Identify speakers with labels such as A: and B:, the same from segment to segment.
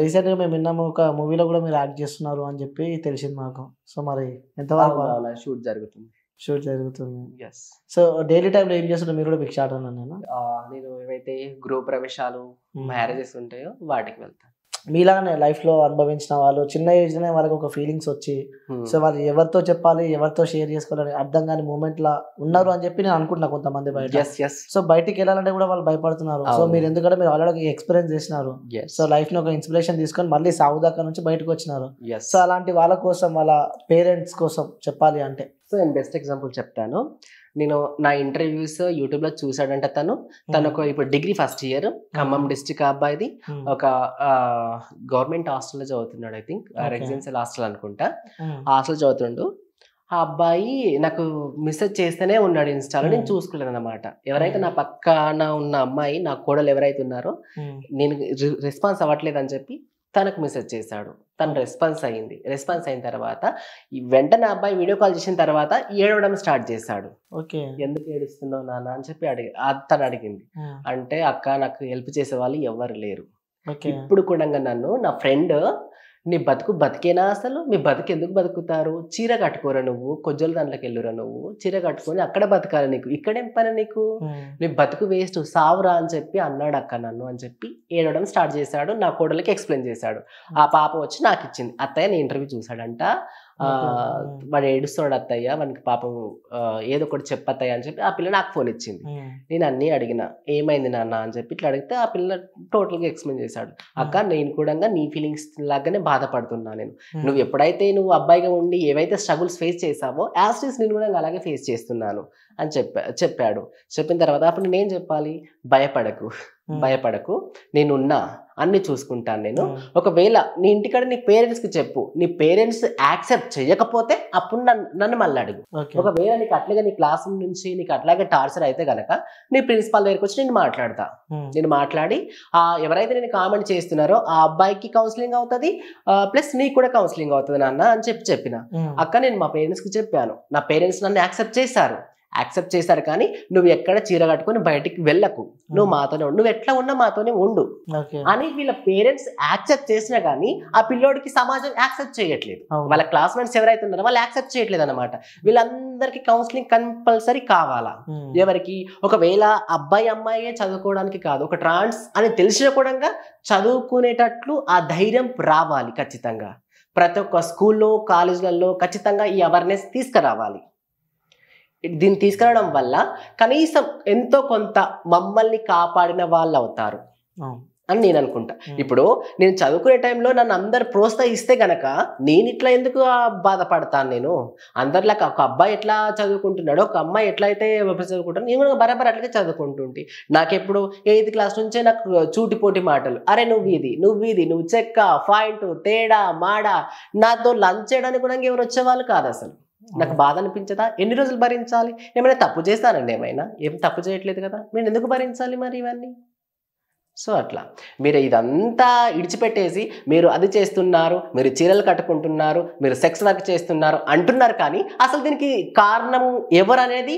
A: రీసెంట్గా మేము విన్నాము ఒక మూవీలో కూడా మీరు యాక్ట్ చేస్తున్నారు అని చెప్పి తెలిసింది మాకు. సో మరి ఎంతవరకు
B: షూట్ జరుగుతుంది.
A: షూట్ జరుగుతుంది.
B: ఎస్
A: సో డైలీ టైంలో ఏం చేస్తుంటే మీరు కూడా భిక్ష ఆడుతున్నాను నేను
B: నేను ఏవైతే గృహ ప్రవేశాలు మ్యారేజెస్ ఉంటాయో వాటికి వెళ్తాను.
A: మీలానే లైఫ్లో అనుభవించిన వాళ్ళు చిన్న ఏజ్లోనే వాళ్ళకి ఒక ఫీలింగ్స్ వచ్చి సో వాళ్ళు ఎవరితో చెప్పాలి ఎవరితో షేర్ చేసుకోవాలని అర్థం కాని మూమెంట్ లా ఉన్నారు అని చెప్పి నేను అనుకుంటున్నా కొంతమంది బయట. సో బయటికి వెళ్ళాలంటే కూడా వాళ్ళు భయపడుతున్నారు. సో. మీరు ఎందుకంటే మీరు ఆల్రెడీ ఎక్స్పీరియన్స్ చేసినారు. సో లైఫ్ని ఒక ఇన్స్పిరేషన్ తీసుకొని మళ్ళీ సాగు దాకా నుంచి బయటకు వచ్చినారు. సో అలాంటి వాళ్ళ కోసం వాళ్ళ పేరెంట్స్ కోసం చెప్పాలి అంటే.
B: సో నేను బెస్ట్ ఎగ్జాంపుల్ చెప్తాను. నేను నా ఇంటర్వ్యూస్ యూట్యూబ్లో చూసాడంటే తను. తను ఒక ఇప్పుడు degree first year Khammam district అబ్బాయిది. ఒక గవర్నమాట హాస్టల్లో చదువుతున్నాడు ఐ థింక్. రెసిడెన్షియల్ హాస్టల్ అనుకుంటా. హాస్టల్ చదువుతుండు. ఆ అబ్బాయి నాకు మెసేజ్ చేస్తూనే ఉన్నాడు ఇన్స్టాలో. నేను. చూసుకోలేదు అనమాట ఎవరైతే నా పక్కన ఉన్న అమ్మాయి నా కోడలు ఎవరైతే ఉన్నారో నేను రెస్పాన్స్ అవ్వట్లేదు అని చెప్పి తనకు మెసేజ్ చేశాడు. తను రెస్పాన్స్ అయింది రెస్పాన్స్ అయిన తర్వాత వెంటనే అబ్బాయి వీడియో కాల్ చేసిన తర్వాత ఏడవడం స్టార్ట్ చేశాడు.
A: ఓకే.
B: ఎందుకు ఏడుస్తున్నావు నాన్న? అని చెప్పి అడిగి తను అడిగింది. అంటే అక్క నాకు హెల్ప్ చేసే వాళ్ళు ఎవ్వరు లేరు. ఇప్పుడు కూడా నన్ను నా ఫ్రెండ్ నీ బతుకు బతికేనా అసలు? మీ బతుకు ఎందుకు బతుకుతారు? చీర కట్టుకోరా నువ్వు? కొజ్జల దాంట్లోకి వెళ్ళురా నువ్వు? చీర కట్టుకొని అక్కడ బతకాలి నీకు? ఇక్కడేం పని నీకు? నీ బతుకు వేస్ట్ సావురా అని చెప్పి అన్నాడు అక్క నన్ను అని చెప్పి ఏడవడం స్టార్ట్ చేశాడు. నా కోడలికి ఎక్స్ప్లెయిన్ చేశాడు. ఆ పాప వచ్చి నాకు ఇచ్చింది అత్తయ్య నేను ఇంటర్వ్యూ చూశాడంట. వాడు ఏడుస్తాడు అత్తయ్య వానికి పాపం ఏదో ఒకటి చెప్పత్తయ్య అని చెప్పి ఆ పిల్ల నాకు ఫోన్ ఇచ్చింది. నేను అన్నీ అడిగిన ఏమైంది నాన్న? అని చెప్పి ఇట్లా అడిగితే ఆ పిల్ల టోటల్గా ఎక్స్ప్లెయిన్ చేశాడు. అక్క నేను కూడా నీ ఫీలింగ్స్ లాగానే బాధపడుతున్నా నేను. నువ్వు ఎప్పుడైతే నువ్వు అబ్బాయిగా ఉండి ఏవైతే స్ట్రగుల్స్ ఫేస్ చేసావో యాస్టీస్ నేను కూడా అలాగే ఫేస్ చేస్తున్నాను. అని చెప్పా చెప్పాడు. చెప్పిన తర్వాత అప్పుడు నేనేం చెప్పాలి? భయపడకు భయపడకు నేనున్నా అన్ని చూసుకుంటాను నేను. ఒకవేళ నీ ఇంటికాడ నీ పేరెంట్స్కి చెప్పు నీ పేరెంట్స్ యాక్సెప్ట్ చేయకపోతే అప్పుడు నన్ను నన్ను మళ్ళీ అడుగు. ఒకవేళ నీకు అట్లాగే నీ క్లాస్ నుంచి నీకు అట్లాగే టార్చర్ అయితే గనక నీ ప్రిన్సిపాల్ దగ్గరికి వచ్చి నేను మాట్లాడతా. నేను మాట్లాడి ఆ ఎవరైతే నేను కామెంట్ చేస్తున్నారో ఆ అబ్బాయికి కౌన్సిలింగ్ అవుతుంది ప్లస్ నీకు కూడా కౌన్సిలింగ్ అవుతుంది నాన్న అని చెప్పి చెప్పిన. అక్క నేను మా పేరెంట్స్కి చెప్పాను. నా పేరెంట్స్ నన్ను యాక్సెప్ట్ చేశారు. యాక్సెప్ట్ చేశారు కానీ నువ్వు ఎక్కడ చీర కట్టుకొని బయటికి వెళ్ళకు. నువ్వు మాతోనే ఉండు. నువ్వు ఎట్లా ఉన్నా మాతోనే ఉండు. అని వీళ్ళ పేరెంట్స్ యాక్సెప్ట్ చేసినా కానీ ఆ పిల్లోడికి సమాజం యాక్సెప్ట్ చేయట్లేదు. వాళ్ళ క్లాస్మేట్స్ ఎవరైతే ఉన్నారో వాళ్ళు యాక్సెప్ట్ చేయట్లేదు అనమాట వీళ్ళందరికీ కౌన్సిలింగ్ కంపల్సరీ కావాలా?
A: ఉమ్,
B: ఎవరికి? ఒకవేళ అబ్బాయి అమ్మాయి చదువుకోవడానికి కాదు ఒక ట్రాన్స్ అని తెలిసిన కూడా చదువుకునేటట్లు ఆ ధైర్యం రావాలి ఖచ్చితంగా. ప్రతి ఒక్క స్కూల్లో కాలేజీలలో ఖచ్చితంగా ఈ అవేర్నెస్ తీసుకురావాలి. దీన్ని తీసుకురావడం వల్ల కనీసం ఎంతో కొంత మమ్మల్ని కాపాడిన వాళ్ళు అవుతారు. అని నేను అనుకుంటా. ఇప్పుడు నేను చదువుకునే టైంలో నన్ను అందరు ప్రోత్సహిస్తే గనక నేను ఇట్లా ఎందుకు బాధపడతాను నేను? అందరిలాగా ఒక అబ్బాయి ఎట్లా చదువుకుంటున్నాడో? ఒక అమ్మాయి ఎట్లా అయితే చదువుకుంటాను నేను బరాబర్ అట్లాగే చదువుకుంటుంటే. నాకెప్పుడు ఎయిత్ క్లాస్ నుంచే నాకు చూటిపోటి మాటలు. అరే నువ్వు ఇది నువ్వు ఇది నువ్వు చెక్క పాయింట్ తేడా మాడ నాతో లంచ్ చేయడానికి కూడా ఎవరు వచ్చేవాళ్ళు కాదు అసలు. నాకు బాధ అనిపించదా? ఎన్ని రోజులు భరించాలి? ఏమైనా తప్పు చేస్తానండి ఏమైనా? ఏం తప్పు చేయట్లేదు కదా? నేను ఎందుకు భరించాలి మరి ఇవన్నీ? సో అట్లా. మీరు ఇదంతా ఇడిచిపెట్టేసి మీరు అది చేస్తున్నారు మీరు చీరలు కట్టుకుంటున్నారు మీరు సెక్స్ వర్క్ చేస్తున్నారు అంటున్నారు కానీ అసలు దీనికి కారణం ఎవరు అనేది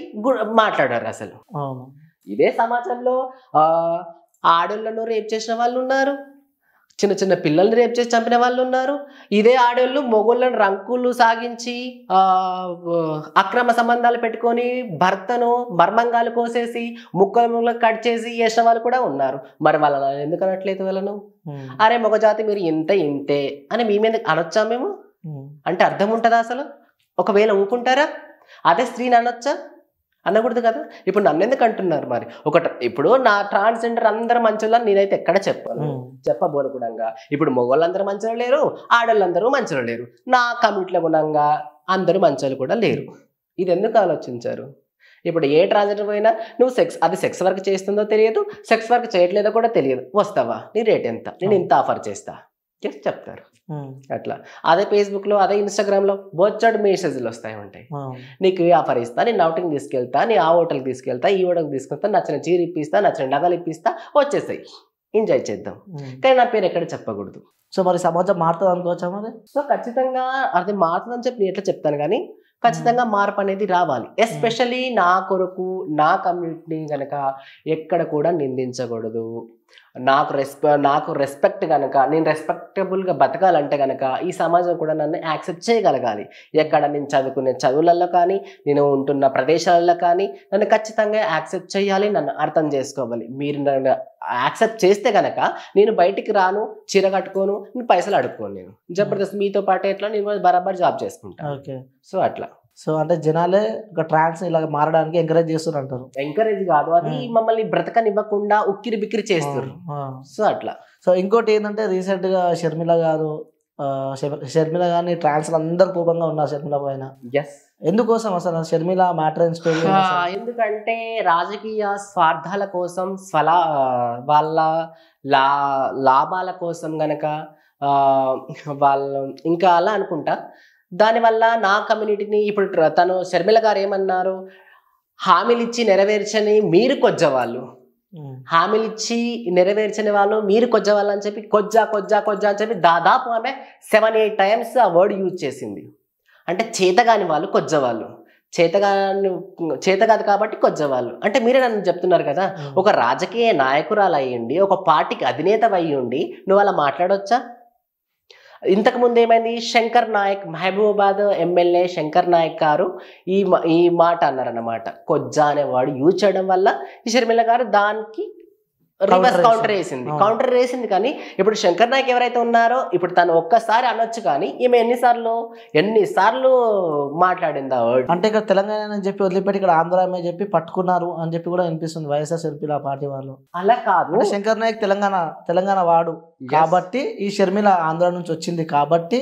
B: మాట్లాడారు అసలు. ఇదే సమాజంలో ఆడోళ్ళను రేప్ చేసిన వాళ్ళు ఉన్నారు చిన్న చిన్న పిల్లల్ని రేప్ చేసి చంపిన వాళ్ళు ఉన్నారు ఇదే ఆడోళ్ళు మొగోళ్ళని రంకులు సాగించి అక్రమ సంబంధాలు పెట్టుకొని భర్తను మర్మంగాలు కోసేసి ముక్కలు ముక్కలు కట్ చేసి చేసిన వాళ్ళు కూడా ఉన్నారు. మరి వాళ్ళని ఎందుకు అనట్లేదు వాళ్ళను? అరే మొగజాతి మీరు ఇంత ఇంతే అని మీ మీద అనొచ్చా మేము? అంటే అర్థం ఉంటుందా అసలు? ఒకవేళ ఊకుంటారా అదే స్త్రీని అనొచ్చా? అనకూడదు కదా? ఇప్పుడు నన్ను ఎందుకు అంటున్నారు మరి? ఒక ఇప్పుడు నా ట్రాన్స్జెండర్ అందరు మంచోళ్ళని నేనైతే ఎక్కడ చెప్పాను. చెప్పబోను గుణంగా ఇప్పుడు మగవాళ్ళందరూ మంచిలో లేరు ఆడవాళ్ళందరూ మంచిలో లేరు. నా కమిటీల గుణంగా అందరూ మంచోళ్ళు కూడా లేరు. ఇది ఎందుకు ఆలోచించారు? ఇప్పుడు ఏ ట్రాన్స్జెండర్ పోయినా నువ్వు సెక్స్ అది సెక్స్ వర్క్ చేస్తుందో తెలియదు సెక్స్ వర్క్ చేయట్లేదో కూడా తెలియదు. వస్తావా? నీ రేట్ ఎంత? నేను ఇంత ఆఫర్ చేస్తా. జస్ట్ చెప్తారు. అట్లా. అదే ఫేస్బుక్లో అదే ఇన్స్టాగ్రామ్లో బొచ్చడు మెసేజ్లు వస్తాయి ఉంటాయి. నీకు ఈ ఆఫర్ ఇస్తా నేను అవుటింగ్ తీసుకెళ్తా నీ ఆ హోటల్కి తీసుకెళ్తా ఈ హోటల్కి తీసుకెళ్తా నచ్చిన చీర ఇప్పిస్తా నచ్చిన నగలు ఇప్పిస్తా వచ్చేసాయి. ఎంజాయ్ చేద్దాం. కానీ నా పేరు ఎక్కడ చెప్పకూడదు.
A: సో మరి సమాజం మారుతుంది అనుకోవచ్చా మరి?
B: సో ఖచ్చితంగా అది మారుతుందని చెప్పి నేను ఎట్లా చెప్తాను కానీ ఖచ్చితంగా మార్పు అనేది రావాలి. ఎస్పెషల్లీ నా కొరకు నా కమ్యూనిటీని కనుక ఎక్కడ కూడా నిందించకూడదు. నాకు రెస్పె నాకు రెస్పెక్ట్ కనుక నేను రెస్పెక్టబుల్గా బతకాలంటే కనుక ఈ సమాజం కూడా నన్ను యాక్సెప్ట్ చేయగలగాలి. ఎక్కడ నేను చదువుకునే చదువులలో కానీ నేను ఉంటున్న ప్రదేశాలలో కానీ నన్ను ఖచ్చితంగా యాక్సెప్ట్ చేయాలి నన్ను అర్థం చేసుకోవాలి. మీరు నన్ను యాక్సెప్ట్ చేస్తే కనుక నేను బయటికి రాను చీర కట్టుకోను నేను పైసలు అడుక్కోను నేను. జబర్దస్త్ మీతో పాటు ఎట్లా నేను బరాబర్ జాబ్ చేసుకుంటాను.
A: ఓకే.
B: సో అట్లా.
A: సో అంటే జనాలే ఒక ట్రాన్స్ ఇలా మారడానికి ఎంకరేజ్ చేస్తున్నారు అంటారు
B: ఎంకరేజ్ కాదు. అది. మమ్మల్ని బ్రతకనివ్వకుండా ఉక్కిరి బిక్కిరి చేస్తారు. సో అట్లా.
A: సో ఇంకోటి ఏంటంటే రీసెంట్గా షర్మిల గారు షర్మిల గారిని ట్రాన్స్ అందరు కోపంగా ఉన్నారు షర్మిల పైన.
B: ఎస్
A: ఎందుకోసం అసలు షర్మిల మ్యాటర్
B: ఎందుకంటే రాజకీయ స్వార్థాల కోసం స్వలా వాళ్ళ లా లాభాల కోసం గనక ఆ, వాళ్ళు ఇంకా అలా అనుకుంటా. దానివల్ల నా కమ్యూనిటీని ఇప్పుడు తను షర్మిల గారు ఏమన్నారు? హామీలు ఇచ్చి నెరవేర్చని మీరు కొజ్జవాళ్ళు. హామీలు ఇచ్చి నెరవేర్చని వాళ్ళు మీరు కొజ్జవాళ్ళు అని చెప్పి కొజ్జా కొజ్జా కొజ్జా అని చెప్పి దాదాపు ఆమె సెవెన్ ఎయిట్ టైమ్స్ ఆ వర్డ్ యూజ్ చేసింది. అంటే చేతగాని వాళ్ళు కొజ్జవాళ్ళు. చేతగాని చేత కాదు కాబట్టి కొజ్జవాళ్ళు. అంటే మీరే నన్ను చెప్తున్నారు కదా ఒక రాజకీయ నాయకురాలు అయ్యండి ఒక పార్టీకి అధినేత అయ్యుండి నువ్వు అలా మాట్లాడొచ్చా? ఇంతకు ముందు ఏమైంది? శంకర్ నాయక్ మహబూబాద్ ఎమ్మెల్యే శంకర్ నాయక్ గారు ఈ ఈ మాట అన్నారన్నమాట. కొజ్జా అనేవాడు యూజ్ చేయడం వల్ల ఈ షర్మిల గారు దానికి రివర్స్ కౌంటర్
A: వేసింది.
B: కౌంటర్ వేసింది కానీ ఇప్పుడు శంకర్ నాయక్ ఎవరైతే ఉన్నారో ఇప్పుడు తను ఒక్కసారి అనొచ్చు కానీ ఈమె ఎన్నిసార్లు ఎన్నిసార్లు మాట్లాడింది ఆ వర్డ్
A: అంటే ఇక్కడ తెలంగాణ అని చెప్పి వదిలిపెట్టి ఇక్కడ ఆంధ్ర అని చెప్పి పట్టుకున్నారు అని చెప్పి కూడా వినిపిస్తుంది వైఎస్ఆర్ షర్మిల పార్టీ వాళ్ళు.
B: అలా కాదు.
A: శంకర్ నాయక్ తెలంగాణ తెలంగాణ వాడు. కాబట్టి ఈ షర్మిల ఆంధ్ర నుంచి వచ్చింది కాబట్టి.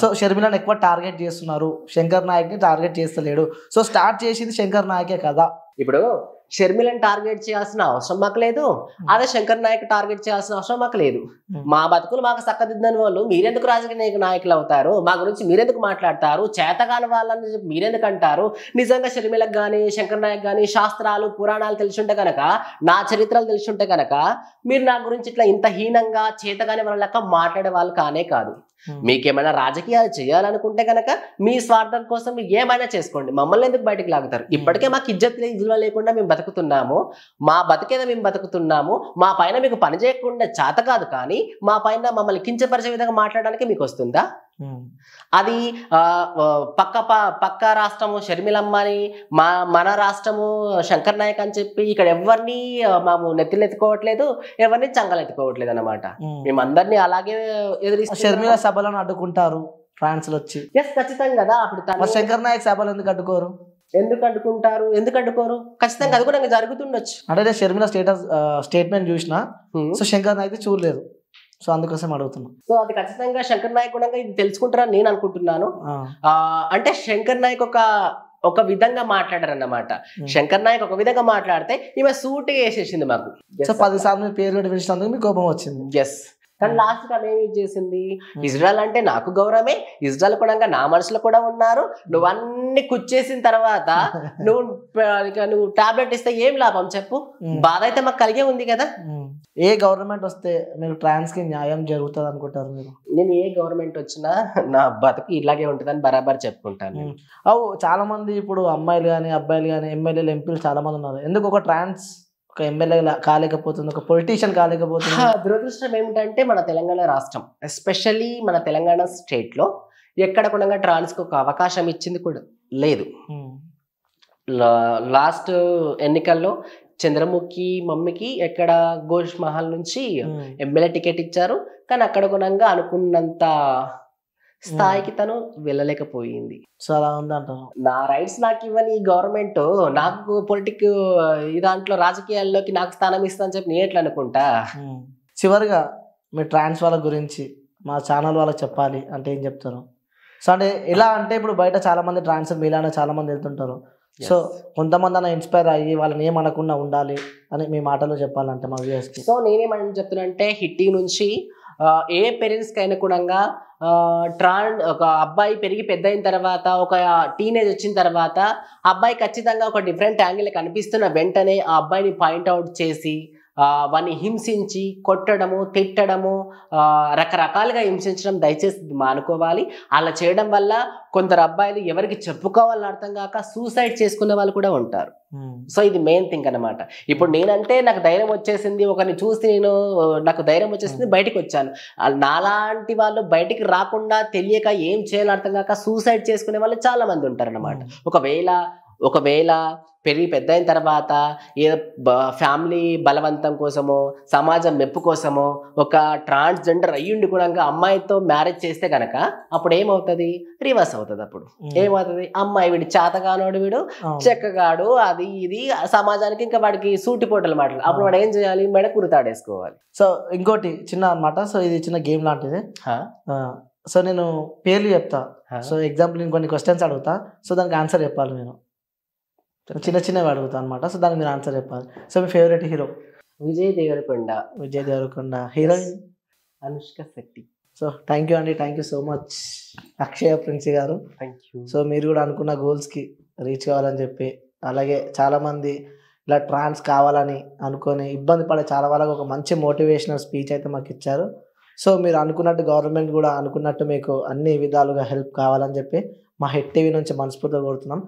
A: సో షర్మిలను ఎక్కువ టార్గెట్ చేస్తున్నారు. శంకర్ నాయక్ని టార్గెట్ చేస్తలేడు. సో స్టార్ట్ చేసింది శంకర్ నాయకే కదా.
B: ఇప్పుడు షర్మిలను టార్గెట్ చేయాల్సిన అవసరం మాకు లేదు. అదే శంకర్ నాయక్ టార్గెట్ చేయాల్సిన అవసరం మాకు లేదు.
A: Hmm.
B: మా బతుకులు మాకు చక్కదిద్దని వాళ్ళు మీరెందుకు రాజకీయ నాయకు- నాయకులు అవుతారు? మా గురించి మీరెందుకు మాట్లాడతారు? చేతగాని వాళ్ళని మీరెందుకు అంటారు? నిజంగా షర్మిలకు కానీ శంకర్ నాయక్ కానీ శాస్త్రాలు పురాణాలు తెలిసింటే కనుక నా చరిత్రలు తెలిసింటే కనుక మీరు నా గురించి ఇట్లా ఇంత హీనంగా చేతగాని వాళ్ళ లెక్క మాట్లాడే వాళ్ళు కానే కాదు. మీకేమైనా రాజకీయాలు చేయాలనుకుంటే కనుక మీ స్వార్థం కోసం ఏమైనా చేసుకోండి. మమ్మల్ని ఎందుకు బయటకు లాగుతారు? ఇప్పటికే మాకు ఇజ్జత్ ఇజ్జుల లేకుండా మేము బతుకుతున్నాము. మా బతికేదో మేము బతుకుతున్నాము. మా పైన మీకు పని చేయకుండా చేత కాదు కానీ మా పైన మమ్మల్ని కించపరిచే విధంగా మాట్లాడడానికి మీకు వస్తుందా. అది పక్క పక్క రాష్ట్రము షర్మిలమ్మని మా మన రాష్ట్రము శంకర్ నాయక్ అని చెప్పి ఇక్కడ ఎవరిని మేము నెత్తిలెత్తుకోవట్లేదు ఎవరిని చంగలెత్తుకోవట్లేదు అనమాట
A: ఉమ్.
B: మేమందరినీ అలాగే
A: షర్మిల
B: ఎదురు
A: సభలను అడ్డుకుంటారు ఫ్రాన్స్లో వచ్చి
B: ఎస్ ఖచ్చితంగా కదా అప్పుడు
A: శంకర్ నాయక్ సభలు ఎందుకు అడ్డుకోరు?
B: ఎందుకు అడ్డుకుంటారు? ఎందుకు అడ్డుకోరు? ఖచ్చితంగా అది కూడా ఇంకా జరుగుతుండొచ్చు.
A: అంటే షర్మిల స్టేటస్ స్టేట్మెంట్ చూసిన సో శంకర్ నాయక్ చూడలేదు. సో అందుకోసం అడుగుతున్నా.
B: సో అది ఖచ్చితంగా శంకర్ నాయక్ కూడా ఇది తెలుసుకుంటారని నేను అనుకుంటున్నాను. అంటే శంకర్ నాయక్ ఒక ఒక విధంగా మాట్లాడారు అన్నమాట. శంకర్ నాయక్ ఒక విధంగా మాట్లాడితే ఈమె సూటిగా వేసేసింది మాకు.
A: సో పది సార్లు పేరు పిలిచినందుకు మీకు కోపం వచ్చింది.
B: ఎస్ కానీ లాస్ట్ ఆమె ఏం యూజ్ చేసింది? ఇజ్రాయల్ అంటే నాకు గౌరవమే ఇజ్రాయల్ కూడా నా మనసులో కూడా ఉన్నారు. నువ్వు అన్ని కుచ్చేసిన తర్వాత నువ్వు నువ్వు టాబ్లెట్ ఇస్తే ఏం లాభం చెప్పు. బాధ అయితే మాకు కలిగే ఉంది కదా.
A: ఏ గవర్నమెంట్ వస్తే మీరు ట్రాన్స్కి న్యాయం జరుగుతుంది అనుకుంటారు మీరు?
B: నేను ఏ గవర్నమెంట్ వచ్చినా నా బతుకు ఇలాగే ఉంటుందని బరాబర్ చెప్పుకుంటాను.
A: అవు చాలా మంది ఇప్పుడు అమ్మాయిలు కానీ అబ్బాయిలు కానీ ఎమ్మెల్యేలు ఎంపీలు చాలా మంది ఉన్నారు. ఎందుకు ఒక ట్రాన్స్ ఒక ఎమ్మెల్యే కాలేకపోతుంది ఒక పొలిటీషియన్ కాలేకపోతుంది?
B: దురదృష్టం ఏమిటంటే మన తెలంగాణ రాష్ట్రం ఎస్పెషల్లీ మన తెలంగాణ స్టేట్లో ఎక్కడ కూడా ట్రాన్స్కు ఒక అవకాశం ఇచ్చింది కూడా లేదు. లాస్ట్ ఎన్నికల్లో చంద్రముఖి మమ్మీకి ఎక్కడ ఘోష్ మహల్ నుంచి
A: ఉమ్.
B: ఎమ్మెల్యే టికెట్ ఇచ్చారు. కానీ అక్కడ గుణంగా అనుకున్నంత స్థాయికి తను వెళ్ళలేకపోయింది.
A: సో అలా ఉంది అంటారు
B: నా రైట్స్ నాకు ఇవ్వని గవర్నమెంట్ నాకు పొలిటిక్ దాంట్లో రాజకీయాల్లోకి నాకు స్థానం ఇస్తా అని చెప్పి నేను ఎట్లా అనుకుంటా?
A: ఉమ్. చివరిగా మీ ట్రాన్స్ వాళ్ళ గురించి మా ఛానల్ వాళ్ళకి చెప్పాలి అంటే ఏం చెప్తారు? సో అంటే ఎలా అంటే ఇప్పుడు బయట చాలా మంది ట్రాన్స్ మీలానే చాలా మంది వెళ్తుంటారు. సో కొంతమంది అన్న ఇన్స్పైర్ అయ్యి వాళ్ళని ఏమనకుండా ఉండాలి అని మీ మాటలో చెప్పాలంటే మా వ్యూయర్స్కి
B: సో నేనేమని చెప్తున్నా అంటే హిట్టి నుంచి ఏ పేరెంట్స్కి అయినా కూడా ట్రాన్ ఒక అబ్బాయి పెరిగి పెద్ద అయిన తర్వాత ఒక టీనేజ్ వచ్చిన తర్వాత అబ్బాయి ఖచ్చితంగా ఒక డిఫరెంట్ యాంగిల్ కనిపిస్తున్న వెంటనే ఆ అబ్బాయిని పాయింట్ అవుట్ చేసి ఆ, వాడిని హింసించి కొట్టడము తిట్టడము రకరకాలుగా హింసించడం దయచేసి మానుకోవాలి అలా చేయడం వల్ల కొందరు అబ్బాయిలు ఎవరికి చెప్పుకోవాలని అర్థం కాక సూసైడ్ చేసుకునే వాళ్ళు కూడా ఉంటారు. సో ఇది మెయిన్ థింగ్ అన్నమాట. ఇప్పుడు నేనంటే నాకు ధైర్యం వచ్చేసింది ఒకరిని చూసి నేను నాకు ధైర్యం వచ్చేసింది బయటికి వచ్చాను. నాలాంటి వాళ్ళు బయటికి రాకుండా తెలియక ఏం చేయాలో అర్థం కాక సూసైడ్ చేసుకునే వాళ్ళు చాలా మంది ఉంటారు అన్నమాట ఒకవేళ ఒకవేళ పెరిగి పెద్ద అయిన తర్వాత ఏదో ఫ్యామిలీ బలవంతం కోసమో సమాజం మెప్పు కోసమో ఒక ట్రాన్స్జెండర్ అయ్యుండి కూడా అమ్మాయితో మ్యారేజ్ చేస్తే కనుక అప్పుడు ఏమవుతుంది రివర్స్ అవుతుంది అప్పుడు. ఏమవుతుంది? అమ్మాయి వీడు చేతగానోడు వీడు. చెక్కగాడు అది ఇది సమాజానికి ఇంకా వాడికి సూటిపోటలు మాటలు. అప్పుడు వాడు ఏం చేయాలి? మెడ కురుతాడేసుకోవాలి.
A: సో ఇంకోటి చిన్న అన్నమాట. సో ఇది చిన్న గేమ్ లాంటిది. సో నేను పేర్లు చెప్తా? సో ఎగ్జాంపుల్ నేను కొన్ని క్వశ్చన్స్ అడుగుతా. సో దానికి ఆన్సర్ చెప్పాలి నేను. చిన్న చిన్నవి అడుగుతా అనమాట సో దానికి మీరు ఆన్సర్ చెప్పాలి. So me favourite hero
B: Vijay Deverakonda.
A: Vijay Deverakonda. Heroine
B: Anushka Shetty.
A: So thank you అండి. Thank you so much Akshaya Princy గారు.
B: థ్యాంక్ యూ
A: సో మీరు కూడా అనుకున్న గోల్స్కి రీచ్ కావాలని చెప్పి అలాగే చాలామంది ఇలా ట్రాన్స్ కావాలని అనుకొని ఇబ్బంది పడే చాలా వాళ్ళకి ఒక మంచి మోటివేషనల్ స్పీచ్ అయితే మాకు ఇచ్చారు. సో మీరు అనుకున్నట్టు గవర్నమెంట్ కూడా అనుకున్నట్టు మీకు అన్ని విధాలుగా హెల్ప్ కావాలని చెప్పి మా హెడ్ టీవీ నుంచి మనస్ఫూర్తిగా కోరుతున్నాం.